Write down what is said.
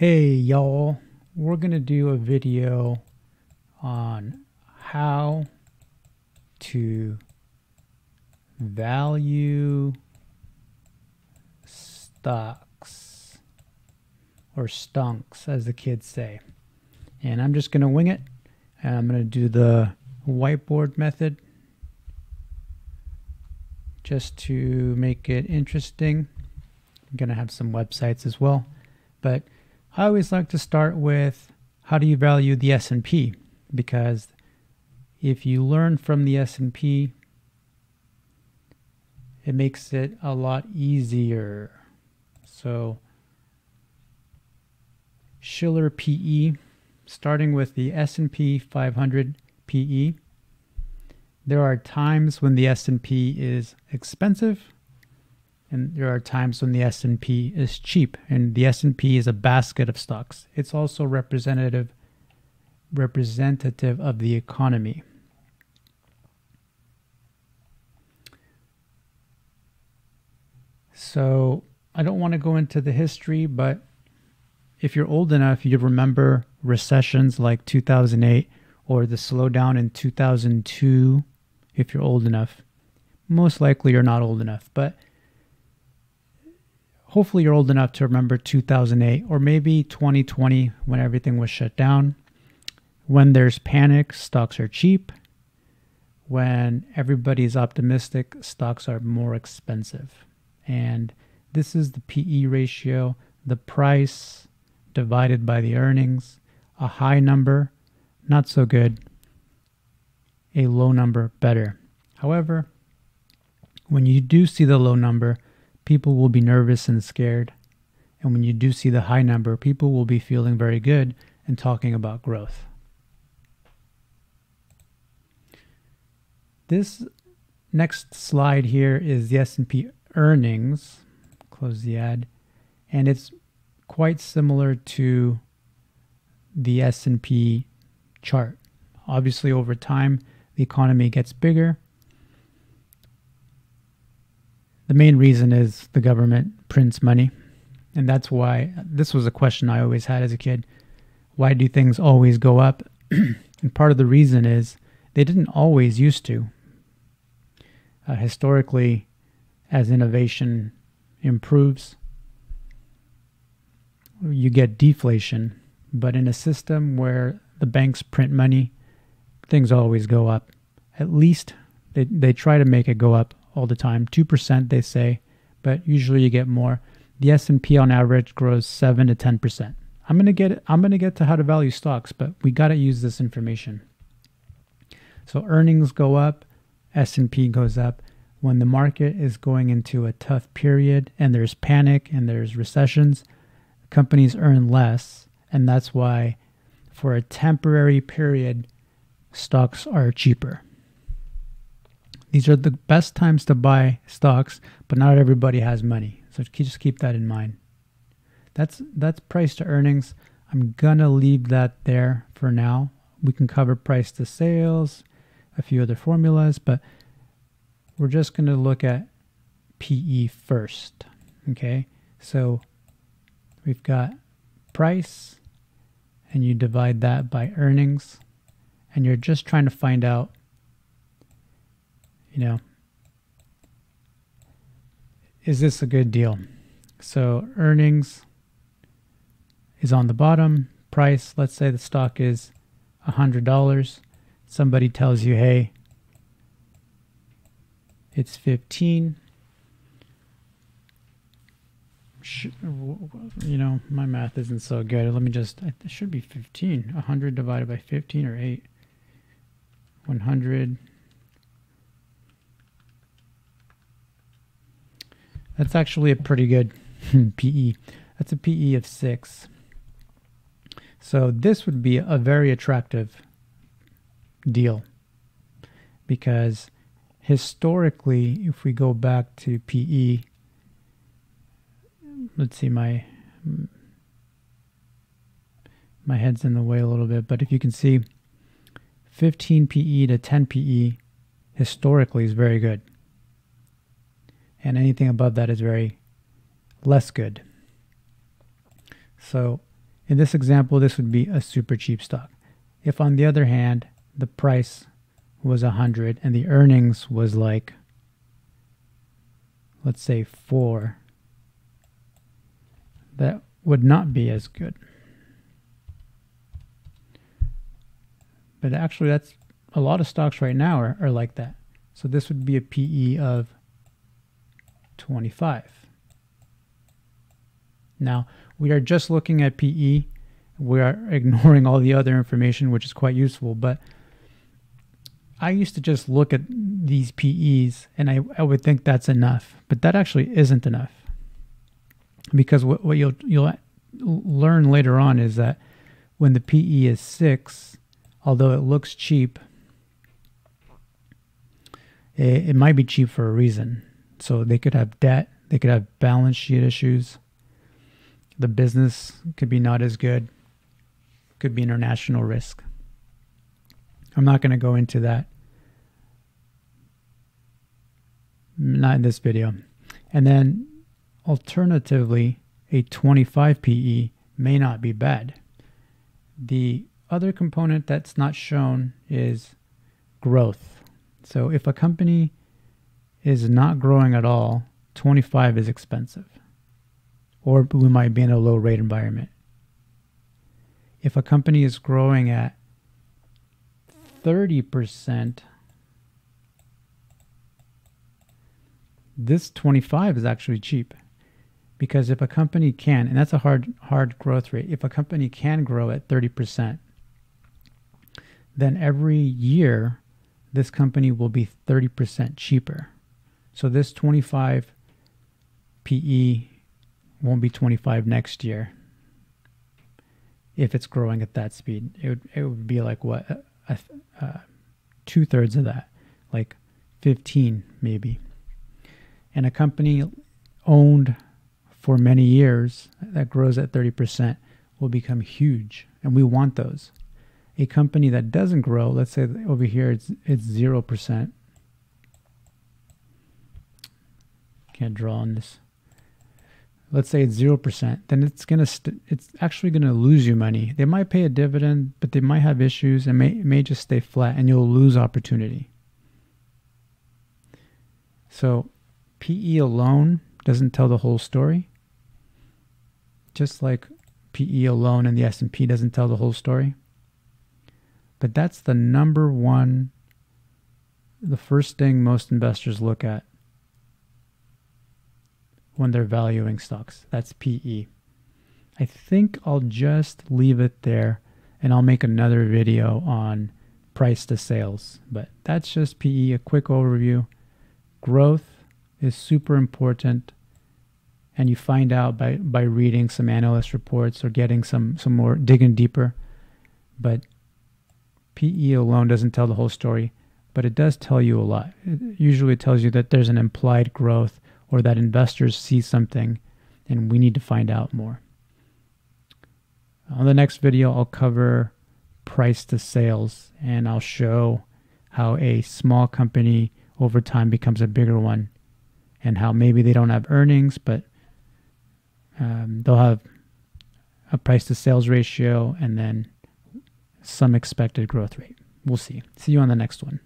Hey y'all, we're going to do a video on how to value stocks or stonks as the kids say. And I'm just going to wing it and I'm going to do the whiteboard method just to make it interesting. I'm going to have some websites as well, but I always like to start with how do you value the S&P because if you learn from the S&P it makes it a lot easier. So Shiller PE starting with the S&P 500 PE there are times when the S&P is expensive and there are times when the S&P is cheap and the S&P is a basket of stocks. It's also representative representative of the economy. So, I don't want to go into the history, but if you're old enough, you remember recessions like 2008 or the slowdown in 2002 if you're old enough. Most likely you're not old enough, but hopefully you're old enough to remember 2008 or maybe 2020 when everything was shut down. When there's panic, stocks are cheap. When everybody's optimistic, stocks are more expensive. And this is the PE ratio, the price divided by the earnings. A high number, not so good. A low number, better. However, when you do see the low number, people will be nervous and scared. And when you do see the high number, people will be feeling very good and talking about growth. This next slide here is the S&P earnings. Close the ad. And it's quite similar to the S&P chart. Obviously over time the economy gets bigger The main reason is the government prints money. And that's why this was a question I always had as a kid. Why do things always go up? and part of the reason is they didn't always used to. Uh, historically, as innovation improves, you get deflation. But in a system where the banks print money, things always go up. At least they, they try to make it go up all the time. 2% they say, but usually you get more. The S&P on average grows 7 to 10%. I'm going to get I'm going to get to how to value stocks, but we got to use this information. So earnings go up, S&P goes up. When the market is going into a tough period and there's panic and there's recessions, companies earn less, and that's why for a temporary period stocks are cheaper. These are the best times to buy stocks, but not everybody has money. So just keep that in mind. That's that's price to earnings. I'm gonna leave that there for now. We can cover price to sales, a few other formulas, but we're just gonna look at PE first. Okay, so we've got price, and you divide that by earnings, and you're just trying to find out you know, is this a good deal? So earnings is on the bottom. Price, let's say the stock is $100. Somebody tells you, hey, it's 15. You know, my math isn't so good. Let me just, it should be 15. 100 divided by 15 or 8. 100 That's actually a pretty good PE. That's a PE of 6. So this would be a very attractive deal because historically, if we go back to PE, let's see, my my head's in the way a little bit, but if you can see 15 PE to 10 PE historically is very good and anything above that is very less good. So In this example, this would be a super cheap stock. If on the other hand, the price was 100 and the earnings was like let's say 4 that would not be as good. But actually that's a lot of stocks right now are, are like that. So this would be a PE of 25. Now, we are just looking at PE. We are ignoring all the other information, which is quite useful. But I used to just look at these PEs and I, I would think that's enough. But that actually isn't enough. Because what, what you'll, you'll learn later on is that when the PE is 6, although it looks cheap, it, it might be cheap for a reason. So they could have debt, they could have balance sheet issues. The business could be not as good, could be international risk. I'm not going to go into that. Not in this video. And then alternatively, a 25 PE may not be bad. The other component that's not shown is growth. So if a company is not growing at all, 25 is expensive. Or we might be in a low rate environment. If a company is growing at 30%, this 25 is actually cheap. Because if a company can, and that's a hard hard growth rate, if a company can grow at 30%, then every year this company will be 30% cheaper. So this 25 PE won't be 25 next year if it's growing at that speed. It would, it would be like what, uh, uh two thirds of that, like 15 maybe. And a company owned for many years that grows at 30% will become huge. And we want those. A company that doesn't grow, let's say over here it's, it's 0%, Can't draw on this. Let's say it's zero percent, then it's gonna it's actually gonna lose you money. They might pay a dividend, but they might have issues and may may just stay flat, and you'll lose opportunity. So, PE alone doesn't tell the whole story. Just like PE alone and the S&P doesn't tell the whole story. But that's the number one, the first thing most investors look at when they're valuing stocks. That's PE. I think I'll just leave it there and I'll make another video on price to sales. But that's just PE, a quick overview. Growth is super important and you find out by, by reading some analyst reports or getting some, some more digging deeper. But PE alone doesn't tell the whole story, but it does tell you a lot. It usually tells you that there's an implied growth or that investors see something and we need to find out more. On the next video, I'll cover price to sales and I'll show how a small company over time becomes a bigger one and how maybe they don't have earnings, but um, they'll have a price to sales ratio and then some expected growth rate. We'll see. See you on the next one.